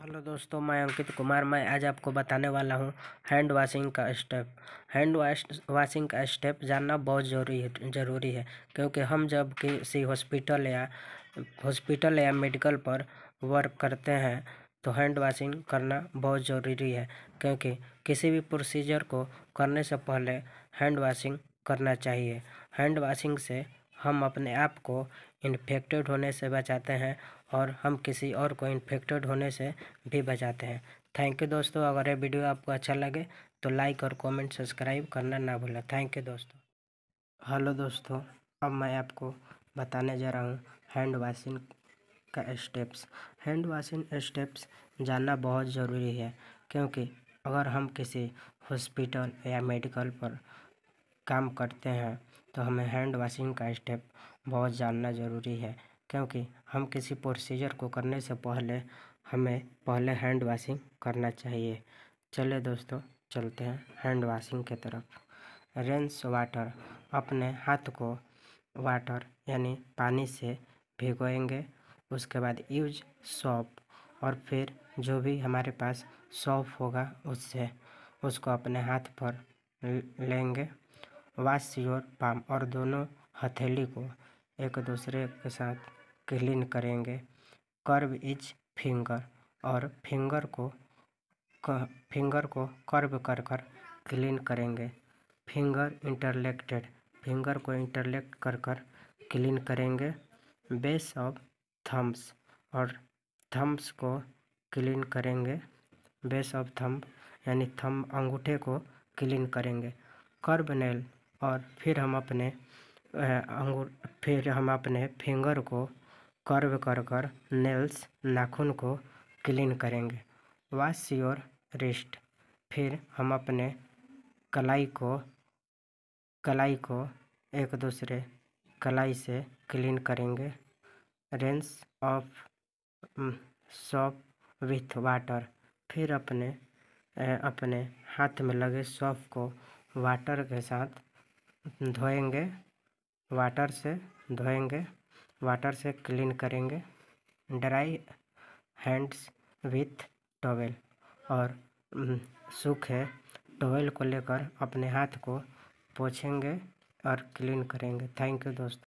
Hello दोस्तों, मैं अंकित कुमार। मैं आज आपको बताने वाला हूँ हैंड वॉशिंग का स्टेप। हैंड वाश, वाशिंग का स्टेप जानना बहुत ज़रूरी है ज़रूरी है, क्योंकि हम जब किसी हॉस्पिटल या हॉस्पिटल या मेडिकल पर वर्क करते हैं तो हैंड वॉशिंग करना बहुत ज़रूरी है, क्योंकि किसी भी प्रोसीजर को करने से पहले हैंड वॉशिंग करना चाहिए। हैंड वॉशिंग से हम अपने आप को इन्फेक्टेड होने से बचाते हैं और हम किसी और को इन्फेक्टेड होने से भी बचाते हैं। थैंक यू दोस्तों, अगर ये वीडियो आपको अच्छा लगे तो लाइक और कमेंट सब्सक्राइब करना ना भूलें। थैंक यू दोस्तों। हेलो दोस्तों, अब मैं आपको बताने जा रहा हूँ हैंड वाशिंग का स्टेप्स हैंड वाशिंग स्टेप्स जानना बहुत ज़रूरी है, क्योंकि अगर हम किसी हॉस्पिटल या मेडिकल पर काम करते हैं तो हमें हैंड वॉशिंग का स्टेप बहुत जानना ज़रूरी है, क्योंकि हम किसी प्रोसीजर को करने से पहले हमें पहले हैंड वॉशिंग करना चाहिए। चलिए दोस्तों, चलते हैं हैंड वॉशिंग की तरफ़। रेंस वाटर, अपने हाथ को वाटर यानी पानी से भिगोएँगे, उसके बाद यूज़ सॉप और फिर जो भी हमारे पास सॉप होगा उससे, उसको अपने हाथ पर लेंगे। वाश योर पाम और दोनों हथेली को एक दूसरे के साथ क्लीन करेंगे। कर्व इज़ फिंगर और फिंगर को फिंगर को कर्व कर कर क्लीन करेंगे। फिंगर इंटरलेक्टेड, फिंगर को इंटरलेक्ट कर कर क्लीन करेंगे। बेस ऑफ़ थम्स और थम्स को क्लीन करेंगे। बेस ऑफ़ थम्ब यानी थम अंगूठे को क्लीन करेंगे। कर्ब नेल और फिर हम अपने अंगूर, फिर हम अपने फिंगर को कर्व कर कर नेल्स नाखून को क्लीन करेंगे। Wash your wrist. फिर हम अपने कलाई को कलाई को एक दूसरे कलाई से क्लीन करेंगे। Rinse of soap with water. फिर अपने अपने हाथ में लगे सॉप को वाटर के साथ धोएँगे वाटर से धोएँगे वाटर से क्लीन करेंगे। ड्राई हैंड्स विथ टॉवेल और सूखे टॉवेल को लेकर अपने हाथ को पोछेंगे और क्लीन करेंगे। थैंक यू दोस्तों।